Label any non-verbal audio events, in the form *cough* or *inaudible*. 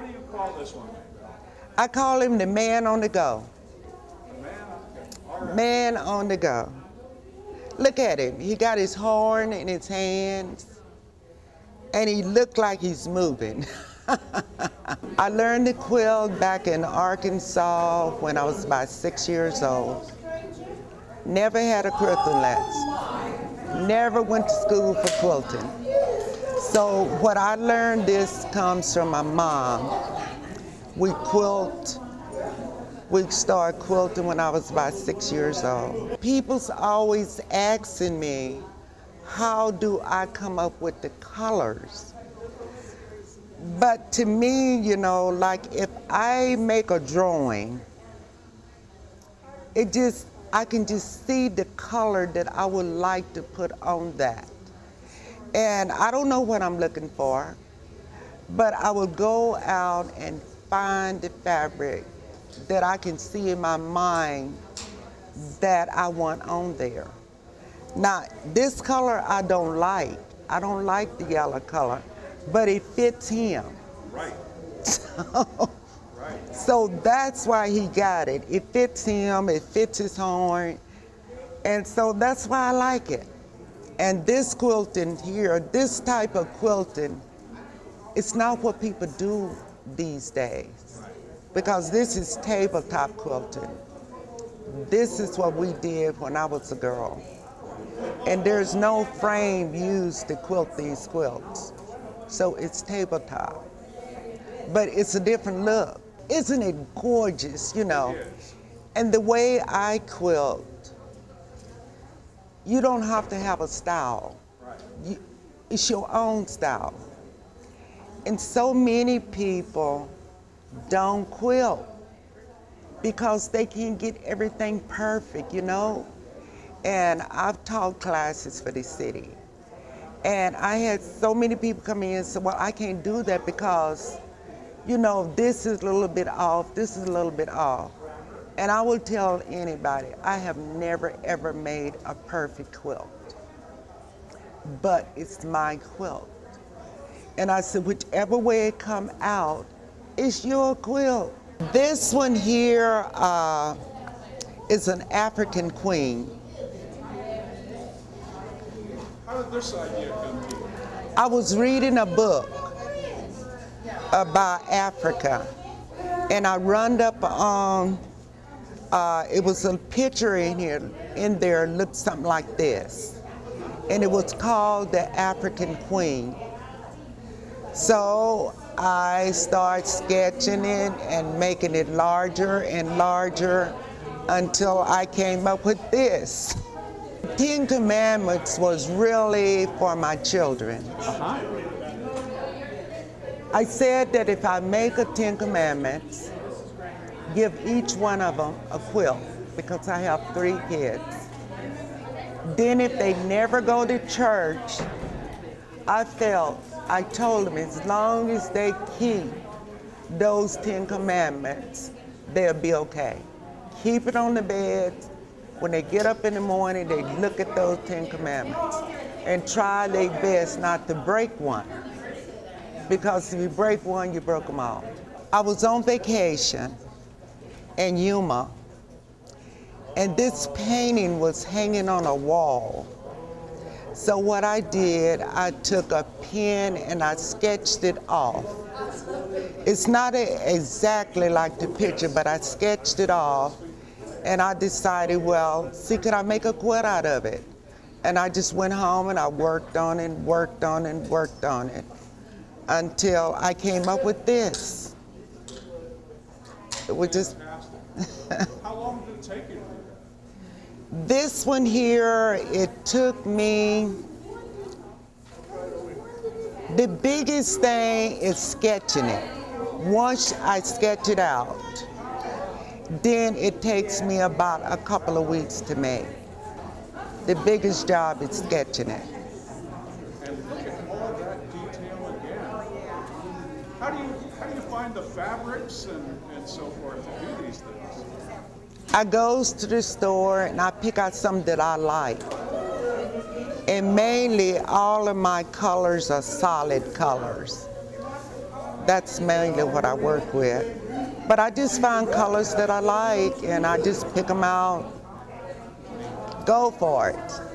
What do you call this one? I call him the man on the go. Man, all right. Man on the go. Look at him. He got his horn in his hands, and he looked like he's moving. *laughs* I learned to quilt back in Arkansas when I was about six years old. Never had a quilting lesson. Never went to school for quilting. So what I learned this comes from my mom. We quilt we started quilting when I was about six years old. People's always asking me, how do I come up with the colors? But to me, you know, like if I make a drawing, it just, I can just see the color that I would like to put on that. And I don't know what I'm looking for, but I will go out and find the fabric that I can see in my mind that I want on there. Now, this color I don't like. I don't like the yellow color, but it fits him. Right. So, *laughs* Right. so that's why he got it. It fits him, it fits his horn, and so that's why I like it. And this quilting here, this type of quilting, it's not what people do these days because this is tabletop quilting. This is what we did when I was a girl. And there's no frame used to quilt these quilts. So it's tabletop. But it's a different look. Isn't it gorgeous, you know? And the way I quilt, you don't have to have a style. Right. You, it's your own style. And so many people don't quilt because they can't get everything perfect, you know? And I've taught classes for the city. And I had so many people come in and say, well, I can't do that because, you know, this is a little bit off, this is a little bit off. And I will tell anybody, I have never ever made a perfect quilt. But it's my quilt. And I said, whichever way it come out, it's your quilt. This one here uh, is an African queen. How did this idea come to you? I was reading a book about Africa, and I run up on. Uh, it was a picture in here, in there, looked something like this, and it was called the African Queen. So I started sketching it and making it larger and larger until I came up with this. Ten Commandments was really for my children. Uh-huh. I said that if I make a Ten Commandments, give each one of them a quilt because I have three kids. Then if they never go to church, I felt, I told them as long as they keep those Ten Commandments, they'll be okay. Keep it on the bed. When they get up in the morning, they look at those Ten Commandments and try their best not to break one. Because if you break one, you broke them all. I was on vacation in Yuma, and this painting was hanging on a wall. So what I did, I took a pen and I sketched it off. It's not exactly like the picture, but I sketched it off, and I decided, well, see, could I make a quilt out of it? And I just went home and I worked on it, worked on it, worked on it, until I came up with this. It was just *laughs* How long did it take you? This one here, it took me, the biggest thing is sketching it. Once I sketch it out, then it takes me about a couple of weeks to make. The biggest job is sketching it. And look at all that detail again. How do you how do you find the fabrics and, and so forth to do these things? I goes to the store and I pick out some that I like. And mainly all of my colors are solid colors. that's mainly what I work with. But I just find colors that I like and I just pick them out, go for it.